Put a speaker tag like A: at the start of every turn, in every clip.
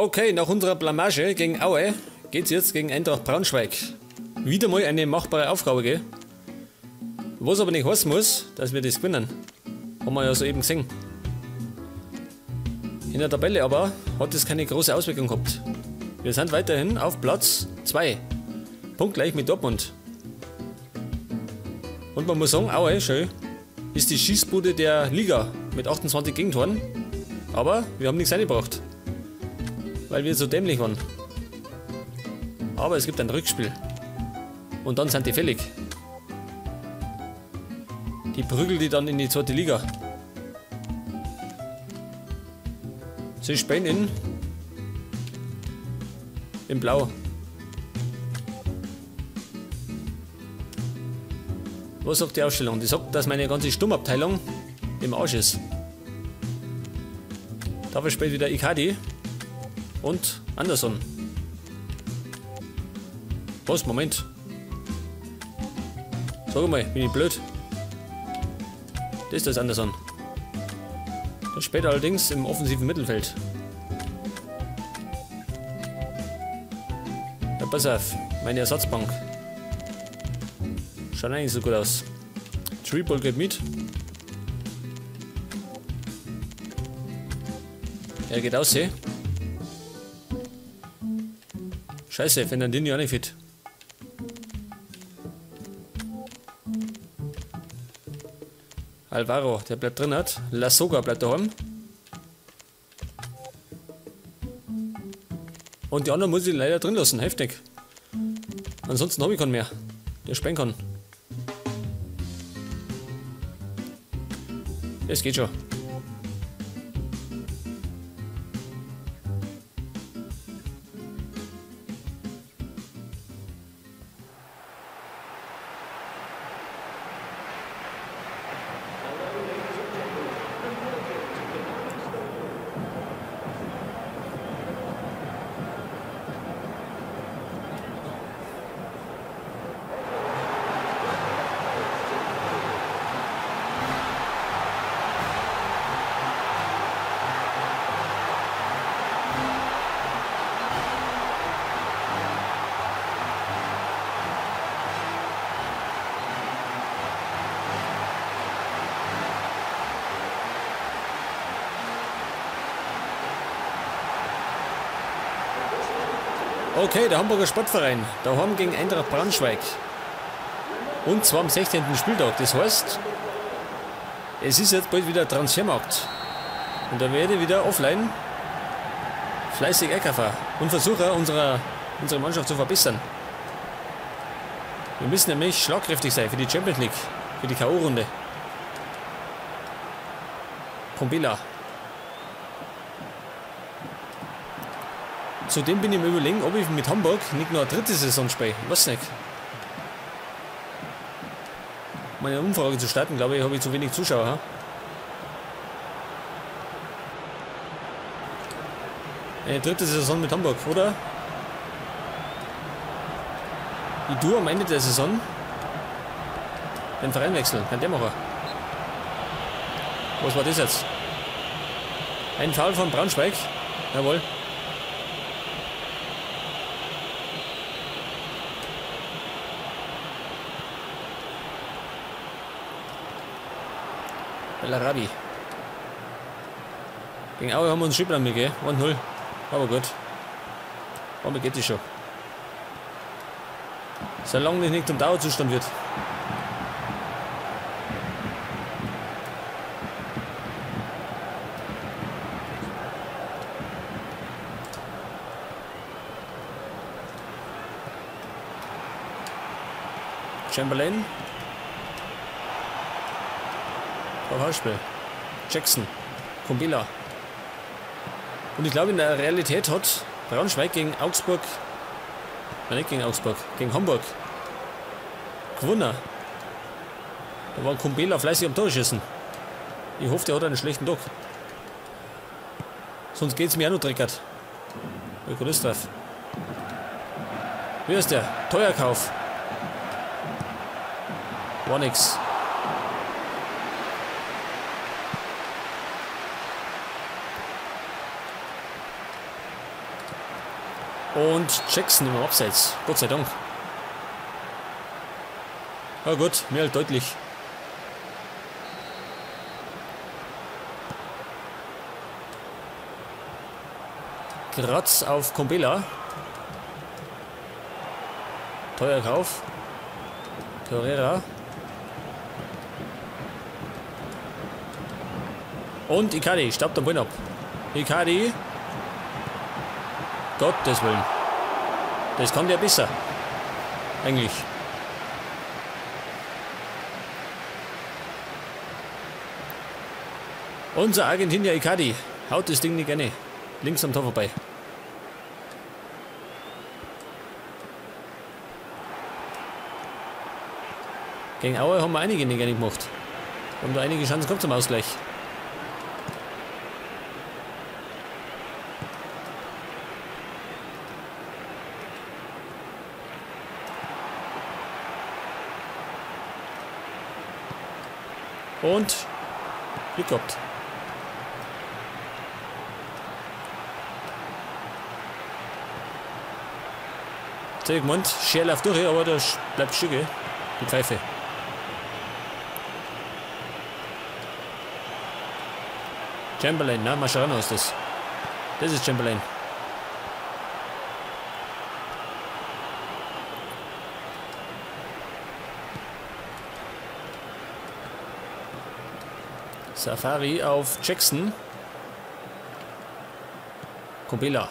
A: Okay, nach unserer Blamage gegen Aue geht's jetzt gegen Eintracht Braunschweig. Wieder mal eine machbare Aufgabe, gell? Was aber nicht heißen muss, dass wir das gewinnen. Haben wir ja soeben gesehen. In der Tabelle aber hat es keine große Auswirkung gehabt. Wir sind weiterhin auf Platz 2. Punktgleich mit Dortmund. Und man muss sagen, Aue, schön, ist die Schießbude der Liga mit 28 Gegentoren. Aber wir haben nichts eingebracht weil wir so dämlich waren. Aber es gibt ein Rückspiel. Und dann sind die fällig. Die prügeln die dann in die zweite Liga. Sie spielen in, in Blau. Was sagt die Ausstellung? Die sagt, dass meine ganze Sturmabteilung im Arsch ist. Dafür spielt wieder Ikadi und Anderson. Was? Moment. Sag mal, bin ich blöd? Das ist das Anderson. Der spielt allerdings im offensiven Mittelfeld. Ja, pass auf, meine Ersatzbank. Schaut eigentlich so gut aus. Triple geht mit. Er geht aus, Scheiße, Fernandinho auch nicht fit. Alvaro, der bleibt drin hat. La Soga bleibt daheim. Und die anderen muss ich leider drin lassen, heftig. Ansonsten habe ich keinen mehr, der sprengen kann. Es geht schon. Okay, der Hamburger Sportverein, daheim gegen Eintracht Braunschweig. Und zwar am 16. Spieltag. Das heißt, es ist jetzt bald wieder Transfermarkt. Und da werde ich wieder offline fleißig einkaufen und versuche, unsere, unsere Mannschaft zu verbessern. Wir müssen nämlich schlagkräftig sein für die Champions League, für die K.O.-Runde. Pombila. Zudem bin ich mir überlegen, ob ich mit Hamburg nicht nur eine dritte Saison spiele. Was nicht. Meine Umfrage zu starten, glaube ich, habe ich zu wenig Zuschauer. Ha? Eine dritte Saison mit Hamburg, oder? Ich tue am Ende der Saison den Verein wechseln. Kann der machen. Was war das jetzt? Ein Fall von Braunschweig. Jawohl. Larabi. Gegen Aue haben wir uns Schiebler mitgegeben. 1-0. Aber gut. Aber geht es schon. Solange das nicht zum Dauerzustand wird. Chamberlain Beispiel. Jackson, Kumbila. Und ich glaube, in der Realität hat Braunschweig gegen Augsburg, nein, nicht gegen Augsburg, gegen Hamburg gewonnen. Da war Kumbela fleißig am Tor schießen. Ich hoffe, der hat einen schlechten Tag. Sonst geht es mir auch noch dreckert. Wie gut ist das? Wie ist der? Teuerkauf. War nix. Und Jackson im Abseits. Gott sei Dank. Ja gut, mehr als deutlich. Kratz auf Kumbela. Teuer Kauf. Torreira. Und Ikadi, staubt den Ball ab. Ikadi. Gottes Willen. Das kann der besser. Eigentlich. Unser Argentinier Ikadi haut das Ding nicht gerne. Links am Tor vorbei. Gegen Aue haben wir einige nicht gerne gemacht. Haben da einige Chancen gehabt zum Ausgleich. Und gehabt. Zurückmund, Scher läuft durch, aber da bleibt Stücke. Die Pfeife. Chamberlain, na, Mascherano ist das. Das ist Chamberlain. Safari auf Jackson. Kobela.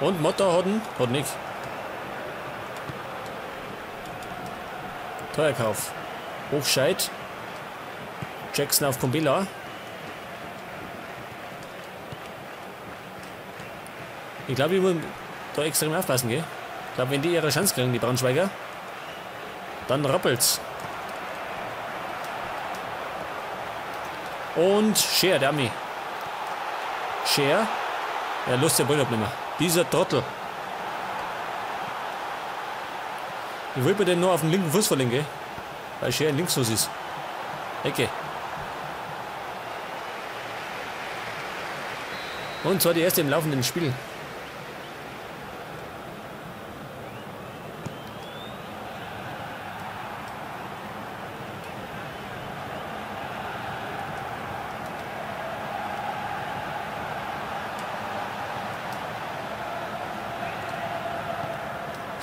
A: Und ihn? Hat nicht. Teuerkauf. Hochscheid. Jackson auf Kumbila. Ich glaube, ich muss da extrem aufpassen, gell? Glaube, wenn die ihre Chance kriegen, die Braunschweiger, dann rappelt's. Und Scher, der Ami. Scher. Er lust der Ball nicht mehr. Dieser Trottel. Ich wollte mir den nur auf den linken Fuß verlinken, weil Scher ein Linksfuß ist. Ecke. Und zwar die erste im laufenden Spiel.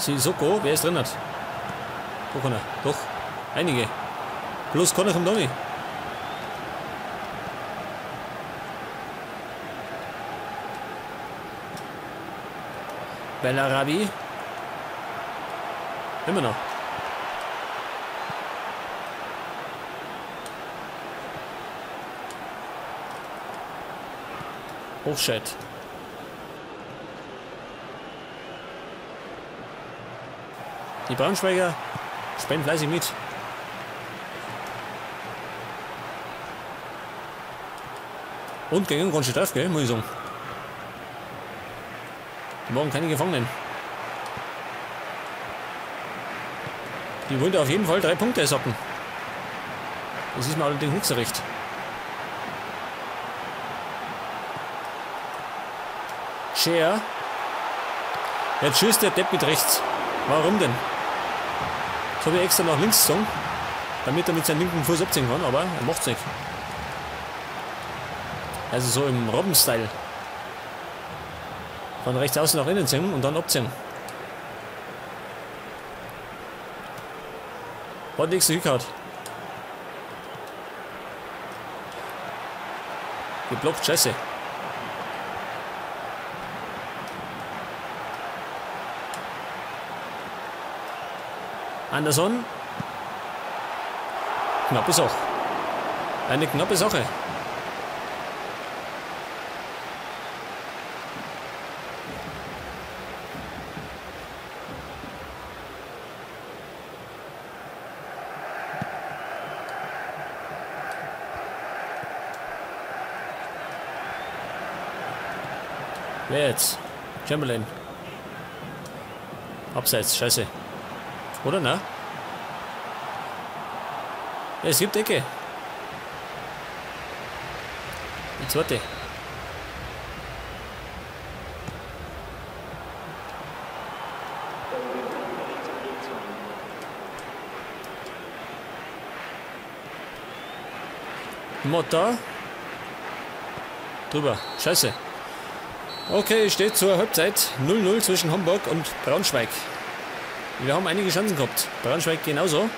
A: Sissoko, wer ist drin hat? Er? Doch, einige. Plus Conor vom Domi. Bellarabi. Immer noch. Hochscheid. Die Braunschweiger spenden fleißig mit. Und gegen ganz schön gell, muss ich sagen. Die machen keine Gefangenen. Die wollen auf jeden Fall drei Punkte sacken. Das ist mir allerdings nicht so recht. Share. Jetzt schießt der Depp mit rechts. Warum denn? Das habe ich extra nach links gezogen, damit er mit seinem linken Fuß abziehen kann, aber er macht es nicht. Also so im Robben-Style. Von rechts außen nach innen ziehen und dann abziehen. Hat nichts gehabt. Geblockt, scheiße. Anderson. Knappe Sache. Eine knappe Sache. Wer jetzt? Chamberlain. Abseits, scheiße. Oder ne? Es gibt Ecke. Die zweite. Motor. Drüber. Scheiße. Okay, steht zur Halbzeit 0-0 zwischen Hamburg und Braunschweig. Wir haben einige Chancen gehabt. Braunschweig genauso.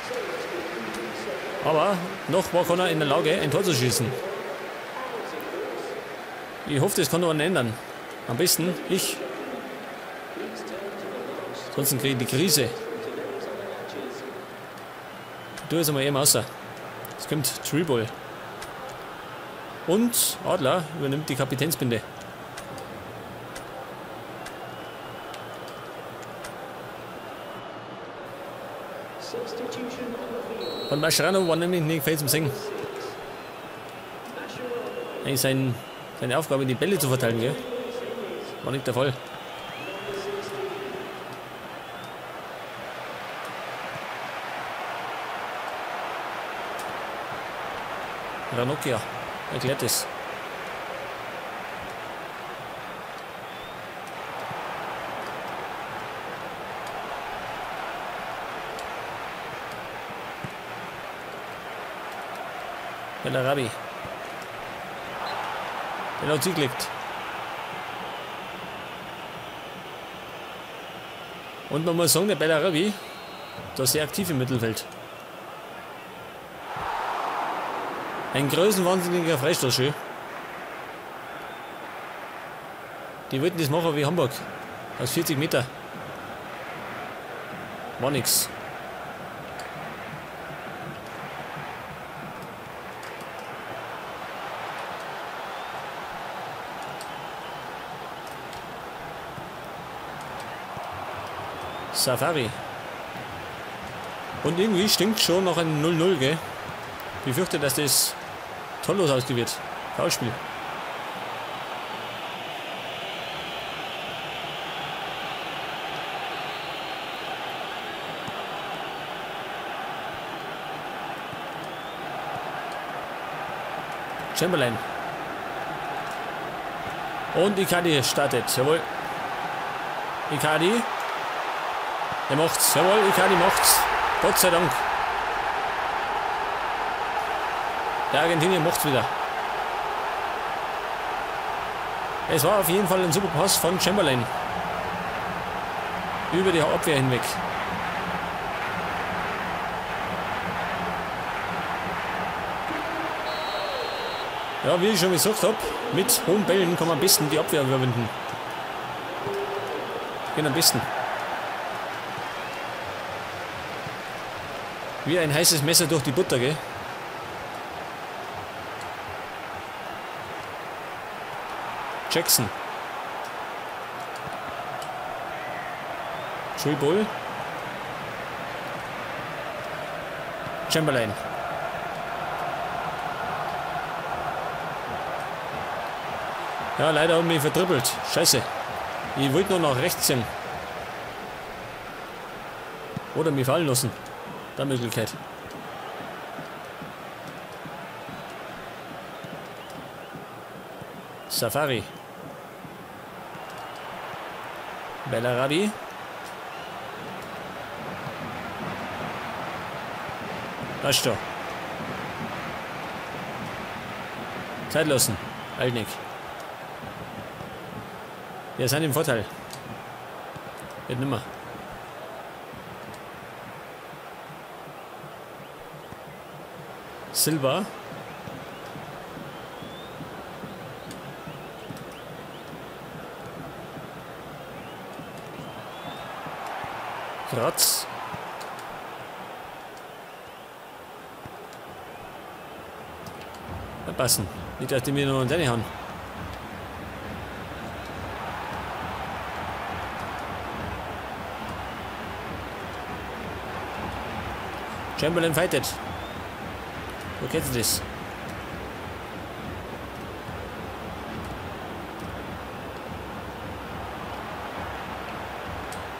A: Aber noch war keiner in der Lage, ein Tor zu schießen. Ich hoffe, das kann noch ändern. Am besten ich. Sonst kriege ich die Krise. Du jetzt einmal eben außer. Es kommt Treeball. Und Adler übernimmt die Kapitänsbinde. Und Mascherano war nämlich nicht viel zum Singen. Eigentlich sein, seine Aufgabe, die Bälle zu verteilen, gell? War nicht der Fall. Ranocchia erklärt es. Bellarabi. Der laut Sieg liegt. Und man muss sagen, der Bellarabi, da sehr aktiv im Mittelfeld. Ein größenwahnsinniger Freistoßschö. Die wollten das machen wie Hamburg. Aus 40 Meter. War nix. Safari. Und irgendwie stinkt schon noch ein 0-0, gell? Ich fürchte, dass das tolllos ausgewählt. Foulspiel. Chamberlain. Und Icardi startet. Jawohl. Icardi. Er macht's. Jawohl, Icardi macht's. Gott sei Dank. Der Argentinier macht's wieder. Es war auf jeden Fall ein super Pass von Chamberlain. Über die Abwehr hinweg. Ja, wie ich schon gesagt habe, mit hohen Bällen kann man am besten die Abwehr überwinden. Geht am besten. Wie ein heißes Messer durch die Butter, gell? Jackson. Tree Bull. Chamberlain. Ja, leider haben mich verdribbelt. Scheiße. Ich wollte nur nach rechts sehen. Oder mich fallen lassen. Der Möglichkeit. Safari. Bellarabi. Du. Zeit lassen. Altnick. Wir sind im Vorteil. Wird nimmer. Silber. Kratz. Passen. Nicht, die mir noch in haben. Chamberlain fightet. Wo geht's das?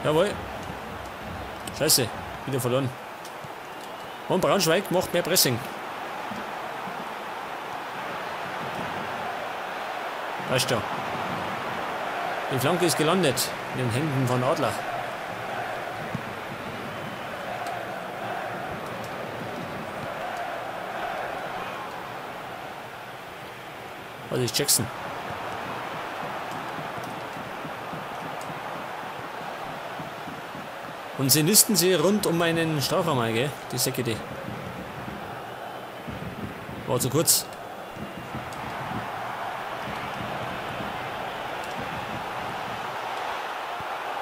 A: Jawohl. Scheiße, wieder verloren. Und Braunschweig macht mehr Pressing. Weißt du. Die Flanke ist gelandet in den Händen von Adler. Was ist Jackson? Und sie nisten sie rund um meinen Strafraum ein, gell? Die Säcke, die. War zu kurz.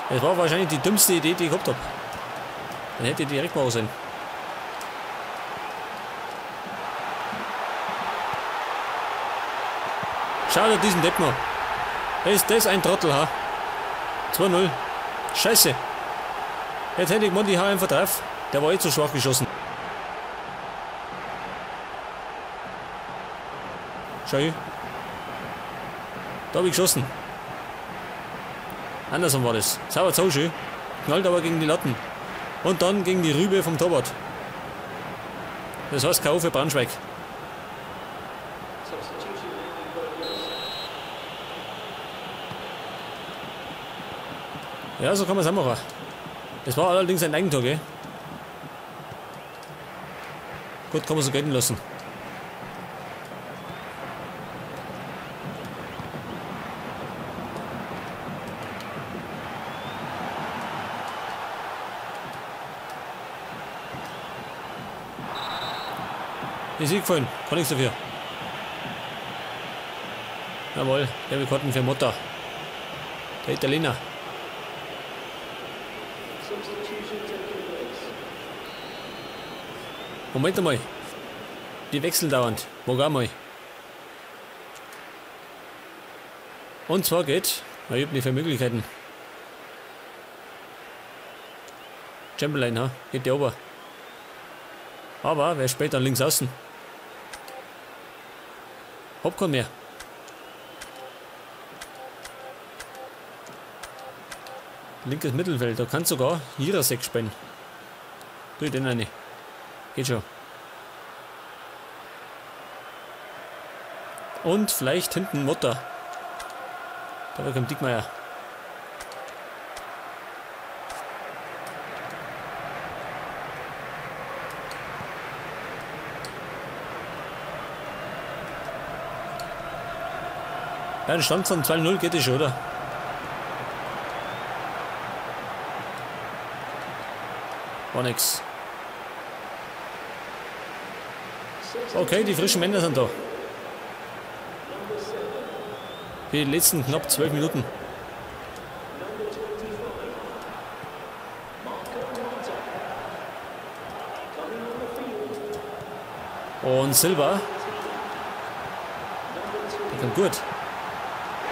A: Das war wahrscheinlich die dümmste Idee, die ich gehabt habe. Dann hätte ich direkt mal aussehen. Schau dir diesen Depp mal. Ist das ein Trottel, ha? 2-0. Scheiße. Jetzt hätte ich Monty H. einfach drauf. Der war eh zu schwach geschossen. Schau hier. Da habe ich geschossen. Andersrum war das. Sauer so schön. Knallt aber gegen die Latten. Und dann gegen die Rübe vom Torwart. Das heißt K.O. für Braunschweig. Ja, so kann man es machen. Das war allerdings ein Eigentor, gell? Gut, kann man so gelten lassen. Ist Sieg gefallen. Kann nichts dafür. Jawohl, der Karten für Mutter. Der Italiener. Moment einmal. Die wechseln dauernd. Morgen mal. Und zwar geht, ich habe nicht viele Möglichkeiten. Chamberlain, ha? Geht der ober. Aber wer später links außen? Komm mehr. Linkes Mittelfeld, da kann sogar jeder sechs spielen. Tu den eine. Geht schon. Und vielleicht hinten Mutter. Da kommt Dickmeier. Ja, ein Stand von 2-0 geht es schon, oder? War nix. Okay, die frischen Männer sind da. Die letzten knapp zwölf Minuten. Und Silber. Der kommt gut.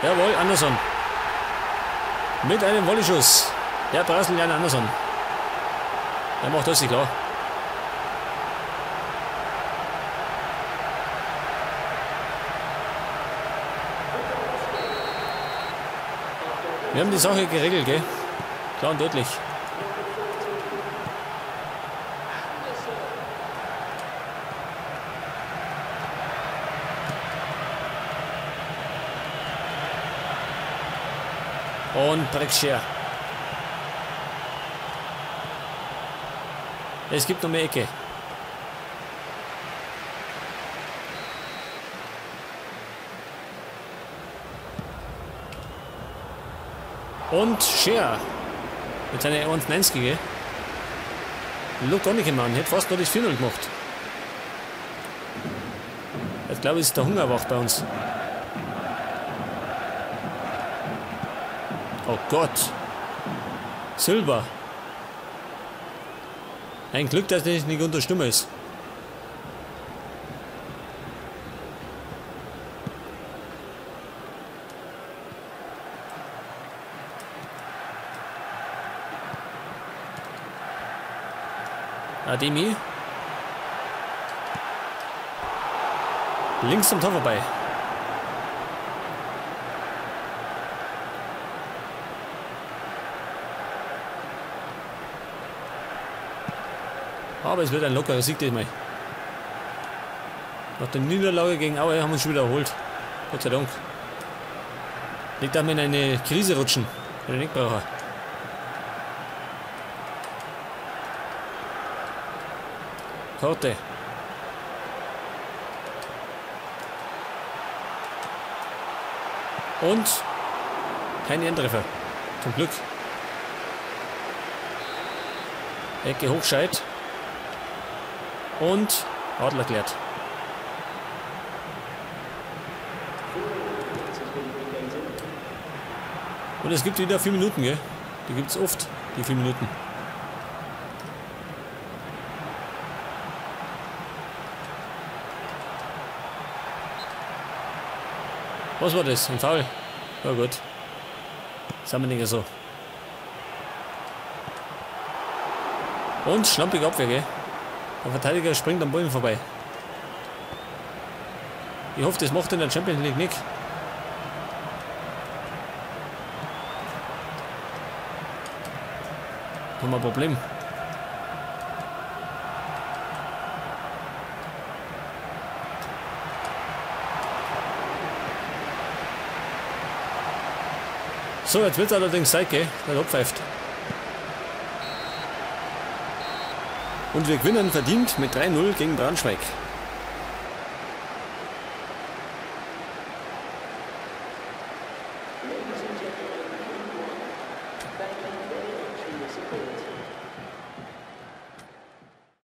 A: Jawohl, Anderson. Mit einem Volley-Schuss. Der Brasilianer Anderson. Der macht das, klar. Wir haben die Sache geregelt, gell? Klar und deutlich. Und Breckscher. Es gibt noch mehr Ecke. Und Scher. Mit seiner 1-1 gell? Luke Donnekemann hätte fast noch das 4-0 gemacht. Ich glaube, es ist der Hunger wach bei uns. Oh Gott. Silber. Ein Glück, dass das nicht unter Stimme ist. Ademi. Links zum Tor vorbei. Aber es wird ein lockerer Sieg diesmal. Nach der Niederlage gegen Aue haben wir uns schon wiederholt. Gott sei Dank. Nicht, dass wir in eine Krise rutschen. Den nicht brauchen. Korte. Und keine Endtreffer. Zum Glück. Ecke Hochscheid. Und Adler klärt. Und es gibt wieder vier Minuten, gell? Die gibt es oft, die vier Minuten. Was war das? Ein Foul? Ja gut. Haben wir nicht so. Und schlampige Abwehr, gell? Der Verteidiger springt am Bullen vorbei. Ich hoffe, das macht in der Champions League nicht. Haben wir ein Problem. So, jetzt wird es allerdings Zeit, gell? Der abpfeift. Und wir gewinnen verdient mit 3-0 gegen Braunschweig.